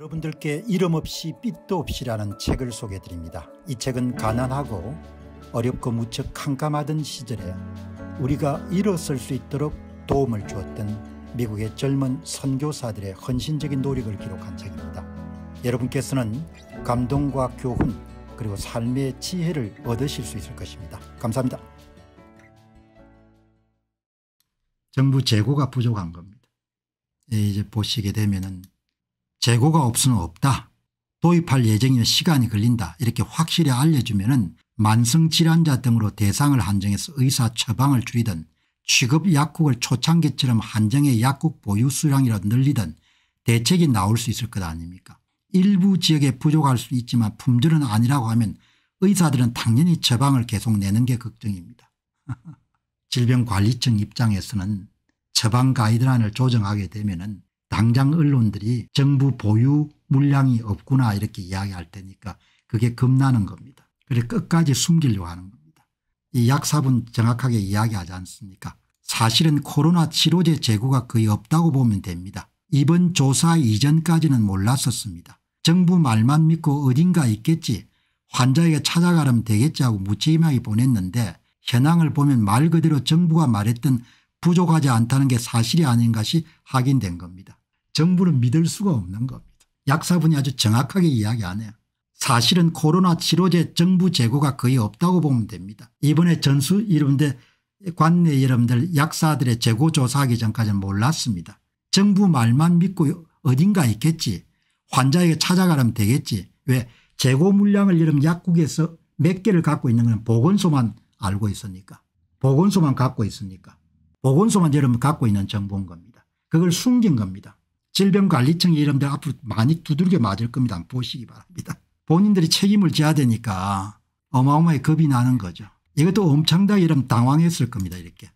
여러분들께 이름 없이 빛도 없이라는 책을 소개해 드립니다. 이 책은 가난하고 어렵고 무척 캄캄하던 시절에 우리가 일어설 수 있도록 도움을 주었던 미국의 젊은 선교사들의 헌신적인 노력을 기록한 책입니다. 여러분께서는 감동과 교훈 그리고 삶의 지혜를 얻으실 수 있을 것입니다. 감사합니다. 정부 재고가 부족한 겁니다. 이제 보시게 되면 재고가 없으면 없다. 도입할 예정이면 시간이 걸린다. 이렇게 확실히 알려주면 만성질환자 등으로 대상을 한정해서 의사 처방을 줄이든 취급 약국을 초창기처럼 한정해 약국 보유 수량이라도 늘리든 대책이 나올 수 있을 것 아닙니까 일부 지역에 부족할 수 있지만 품질은 아니라고 하면 의사들은 당연히 처방을 계속 내는 게 걱정입니다. 질병관리청 입장에서는 처방 가이드라인을 조정하게 되면 당장 언론들이 정부 보유 물량이 없구나 이렇게 이야기할 테니까 그게 겁나는 겁니다. 그래 끝까지 숨기려고 하는 겁니다. 이 약사분 정확하게 이야기하지 않습니까 사실은 코로나 치료제 재고가 거의 없다고 보면 됩니다. 이번 조사 이전까지는 몰랐었습니다. 정부 말만 믿고 어딘가 있겠지 환자에게 찾아가면 되겠지 하고 무책임하게 보냈는데 현황을 보면 말 그대로 정부가 말했던 부족하지 않다는 게 사실이 아닌 것이 확인된 겁니다. 정부는 믿을 수가 없는 겁니다. 약사분이 아주 정확하게 이야기 안 해요. 사실은 코로나 치료제 정부 재고가 거의 없다고 보면 됩니다. 이번에 전수 이런데 관내 여러분들 약사들의 재고 조사하기 전까지는 몰랐습니다. 정부 말만 믿고 어딘가 있겠지 환자에게 찾아가면 되겠지 왜 재고 물량을 여러분 약국에서 몇 개를 갖고 있는 건 보건소만 알고 있으니까 보건소만 갖고 있으니까 보건소만 여러분 갖고 있는 정보인 겁니다. 그걸 숨긴 겁니다. 질병관리청이 여러분들 앞으로 많이 두들겨 맞을 겁니다. 보시기 바랍니다. 본인들이 책임을 져야 되니까 어마어마하게 겁이 나는 거죠. 이것도 엄청나게 이름 당황했을 겁니다. 이렇게.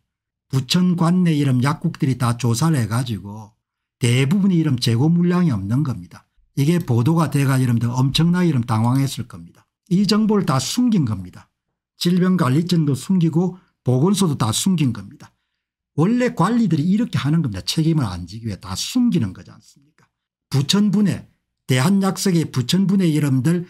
부천 관내 이름 약국들이 다 조사를 해가지고 대부분이 이름 재고 물량이 없는 겁니다. 이게 보도가 돼가 이름들 엄청나게 이름 당황했을 겁니다. 이 정보를 다 숨긴 겁니다. 질병관리청도 숨기고 보건소도 다 숨긴 겁니다. 원래 관리들이 이렇게 하는 겁니다. 책임을 안 지기 위해 다 숨기는 거지 않습니까? 부천분해 대한약속의 부천분해 여러분들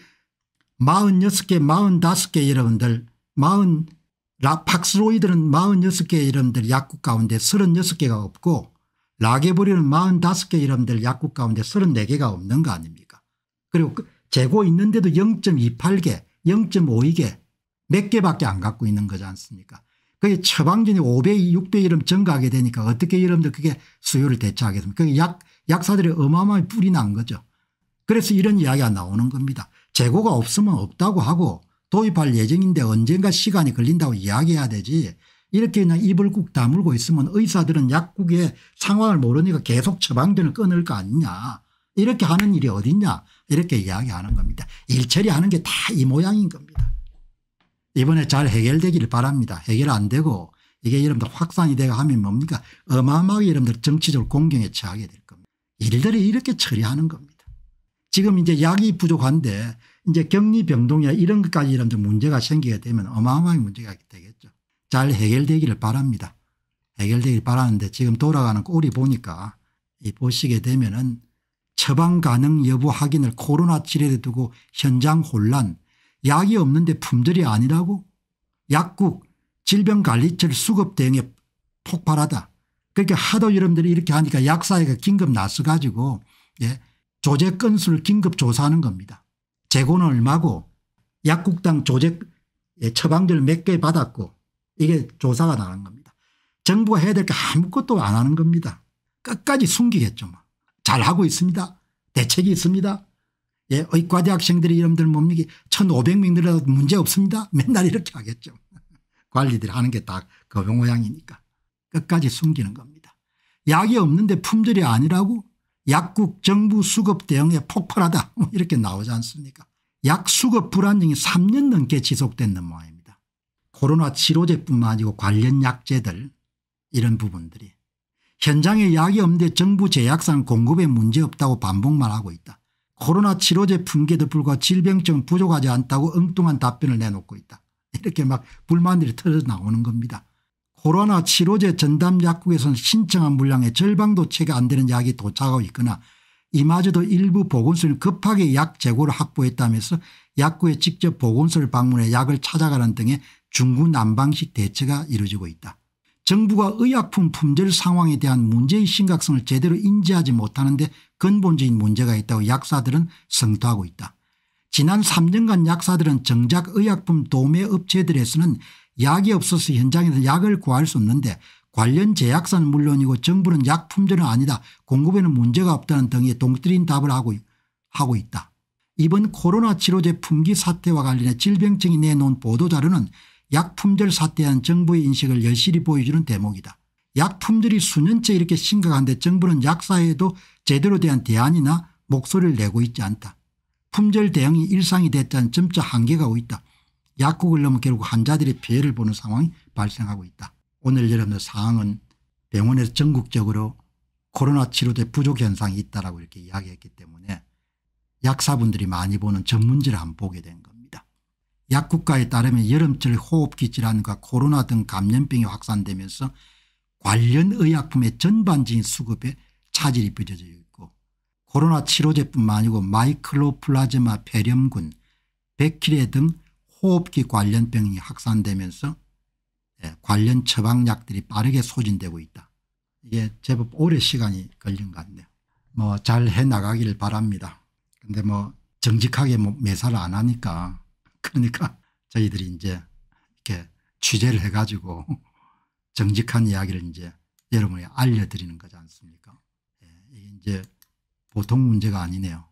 46개 45개 여러분들 40 락팍스로이드는 46개 여러분들 약국 가운데 36개가 없고 라게보리는 45개 여러분들 약국 가운데 34개가 없는 거 아닙니까? 그리고 그 재고 있는데도 0.28개 0.52개 몇 개밖에 안 갖고 있는 거지 않습니까 그게 처방전이 5배 6배 이름 증가하게 되니까 어떻게 여러분들 그게 수요를 대처하겠습니까 그게 약, 약사들이 어마어마하게 뿌리 난 거죠. 그래서 이런 이야기가 나오는 겁니다. 재고가 없으면 없다고 하고 도입할 예정인데 언젠가 시간이 걸린다고 이야기해야 되지 이렇게 그냥 입을 꾹 다물고 있으면 의사들은 약국의 상황을 모르니까 계속 처방전을 끊을 거 아니냐 이렇게 하는 일이 어딨냐 이렇게 이야기하는 겁니다. 일처리 하는 게 다 이 모양인 겁니다. 이번에 잘 해결되기를 바랍니다. 해결 안 되고 이게 여러분들 확산이 되고 하면 뭡니까 어마어마하게 여러분들 정치적으로 공경에 처하게 될 겁니다. 일들이 이렇게 처리하는 겁니다. 지금 이제 약이 부족한데 이제 격리병동이나 이런 것까지 여러분들 문제가 생기게 되면 어마어마하게 문제가 되겠죠. 잘 해결되기를 바랍니다. 해결되길 바라는데 지금 돌아가는 꼴이 보니까 이 보시게 되면은 처방 가능 여부 확인을 코로나 치료에 두고 현장 혼란 약이 없는데 품절이 아니라고 약국 질병관리처 수급 대응에 폭발하다. 그러니까 하도 여러분들이 이렇게 하니까 약사회가 긴급 나서 가지고 예, 조제 건수를 긴급 조사하는 겁니다. 재고는 얼마고 약국당 조제 예, 처방전을 몇 개 받았고 이게 조사가 나는 겁니다. 정부가 해야 될 게 아무것도 안 하는 겁니다. 끝까지 숨기겠죠. 뭐. 잘하고 있습니다. 대책이 있습니다. 예, 의과대 학생들이 여러분들 뭡니까 1500명들라도 문제 없습니다. 맨날 이렇게 하겠죠. 관리들이 하는 게다그 모양이니까 끝까지 숨기는 겁니다. 약이 없는데 품절이 아니라고 약국 정부 수급 대응에 폭발하다 뭐 이렇게 나오지 않습니까 약 수급 불안정이 3년 넘게 지속된 모양입니다. 코로나 치료제뿐만 아니고 관련 약제들 이런 부분들이 현장에 약이 없는데 정부 제약상 공급에 문제없다고 반복만 하고 있다. 코로나 치료제 붕괴도 불구하고 질병증 부족하지 않다고 엉뚱한 답변을 내놓고 있다. 이렇게 막 불만들이 터져 나오는 겁니다. 코로나 치료제 전담 약국에서는 신청한 물량의 절반도 채가 안 되는 약이 도착하고 있거나 이마저도 일부 보건소는 급하게 약 재고를 확보했다면서 약국에 직접 보건소를 방문해 약을 찾아가는 등의 중구난방식 대처가 이루어지고 있다. 정부가 의약품 품절 상황에 대한 문제의 심각성을 제대로 인지하지 못하는데 근본적인 문제가 있다고 약사들은 성토하고 있다. 지난 3년간 약사들은 정작 의약품 도매 업체들에서는 약이 없어서 현장에서 약을 구할 수 없는데 관련 제약사는 물론이고 정부는 약 품절은 아니다. 공급에는 문제가 없다는 등의 동떨인 답을 하고, 하고 있다. 이번 코로나 치료제 품귀 사태와 관련해 질병청이 내놓은 보도자료는 약 품절 사태에 대한 정부의 인식을 여실히 보여주는 대목이다. 약 품절이 수년째 이렇게 심각한데 정부는 약사에도 제대로 대한 대안이나 목소리를 내고 있지 않다. 품절 대응이 일상이 됐다는 점차 한계가 오고 있다. 약국을 넘어 결국 환자들이 피해를 보는 상황이 발생하고 있다. 오늘 여러분들 상황은 병원에서 전국적으로 코로나 치료제 부족 현상이 있다라고 이렇게 이야기했기 때문에 약사분들이 많이 보는 전문지를 한번 보게 된 겁니다. 약국가에 따르면 여름철 호흡기 질환과 코로나 등 감염병이 확산되면서 관련 의약품의 전반적인 수급에 차질이 빚어져 있고 코로나 치료제뿐만 아니고 마이클로플라즈마 폐렴군 백키레 등 호흡기 관련 병이 확산되면서 예, 관련 처방약들이 빠르게 소진되고 있다. 이게 제법 오래 시간이 걸린 것 같네요. 뭐 잘 해나가기를 바랍니다. 근데 뭐 정직하게 뭐 매사를 안 하니까 그러니까 저희들이 이제 이렇게 취재를 해가지고 정직한 이야기를 이제 여러분에 알려드리는 거지 않습니까? 예, 이게 이제 보통 문제가 아니네요.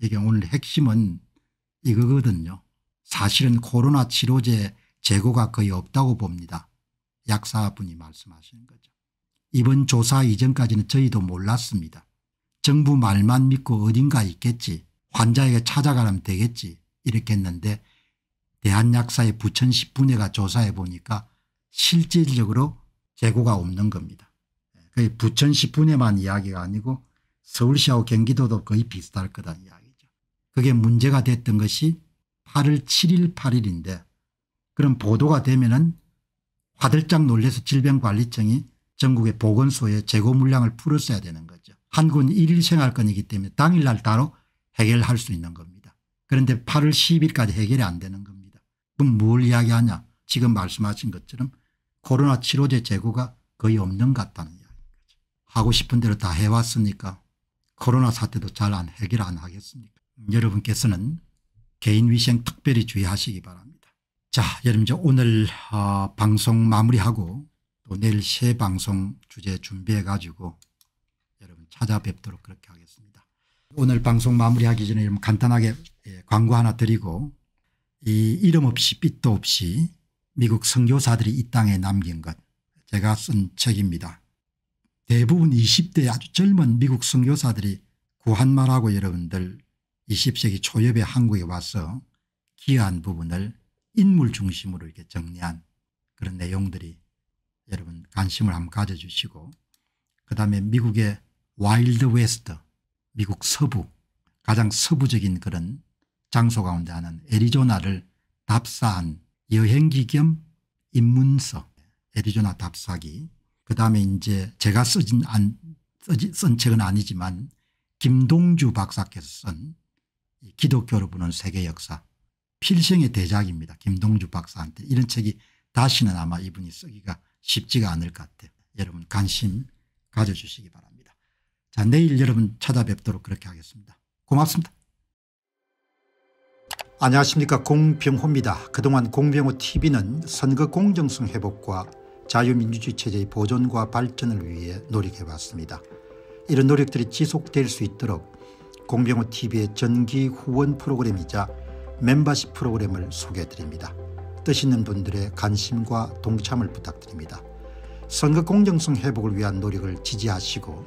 이게 오늘 핵심은 이거거든요. 사실은 코로나 치료제 재고가 거의 없다고 봅니다. 약사분이 말씀하시는 거죠. 이번 조사 이전까지는 저희도 몰랐습니다. 정부 말만 믿고 어딘가 있겠지 환자에게 찾아가면 되겠지 이렇게 했는데 대한약사의 부천 10분회가 조사해 보니까 실질적으로 재고가 없는 겁니다. 그 부천 10분회만 이야기가 아니고 서울시하고 경기도도 거의 비슷할 거다는 이야기죠. 그게 문제가 됐던 것이 8월 7일 8일인데 그런 보도가 되면 은 화들짝 놀래서 질병관리청이 전국의 보건소에 재고 물량을 풀었어야 되는 거죠. 한국은 일일 생활권이기 때문에 당일날 따로 해결할 수 있는 겁니다. 그런데 8월 10일까지 해결이 안 되는 겁니다. 그럼 뭘 이야기하냐 지금 말씀하신 것처럼 코로나 치료제 재고가 거의 없는 것 같다는 이야기인 거죠. 하고 싶은 대로 다 해왔으니까 코로나 사태도 잘 안 해결 안 하겠습니까 여러분께서는 개인위생 특별히 주의하시기 바랍니다. 자 여러분 이제 오늘 어, 방송 마무리하고 또 내일 새 방송 주제 준비해 가지고 여러분 찾아뵙도록 그렇게 하겠습니다. 오늘 방송 마무리하기 전에 여러분 간단하게 예, 광고 하나 드리고 이 이름 없이 빛도 없이 미국 선교사들이 이 땅에 남긴 것 제가 쓴 책입니다. 대부분 20대 아주 젊은 미국 선교사들이 구한말하고 여러분들 20세기 초엽에 한국에 와서 기여한 부분을 인물 중심으로 이렇게 정리한 그런 내용들이 여러분 관심을 한번 가져주시고 그다음에 미국의 Wild West 미국 서부 가장 서부적인 그런 장소 가운데 하는 애리조나를 답사한 여행기 겸 입문서 애리조나 답사기 그다음에 이제 제가 써진 안, 쓴 책은 아니지만 김동주 박사께서 쓴 기독교로 보는 세계 역사 필생의 대작입니다. 김동주 박사한테 이런 책이 다시는 아마 이분이 쓰기가 쉽지가 않을 것 같아요. 여러분 관심 가져주시기 바랍니다. 자 내일 여러분 찾아뵙도록 그렇게 하겠습니다. 고맙습니다. 안녕하십니까 공병호입니다. 그동안 공병호 tv는 선거 공정성 회복과 자유민주주의 체제의 보존과 발전을 위해 노력해왔습니다. 이런 노력들이 지속될 수 있도록 공병호 tv의 전기 후원 프로그램이자 멤버십 프로그램을 소개해드립니다. 뜻 있는 분들의 관심과 동참을 부탁드립니다. 선거 공정성 회복을 위한 노력을 지지하시고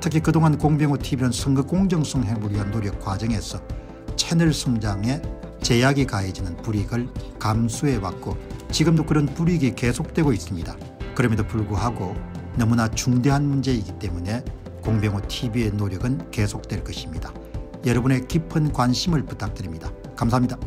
특히 그동안 공병호TV는 선거 공정성 행보를 위한 노력 과정에서 채널 성장에 제약이 가해지는 불이익을 감수해왔고 지금도 그런 불이익이 계속되고 있습니다. 그럼에도 불구하고 너무나 중대한 문제이기 때문에 공병호TV의 노력은 계속될 것입니다. 여러분의 깊은 관심을 부탁드립니다. 감사합니다.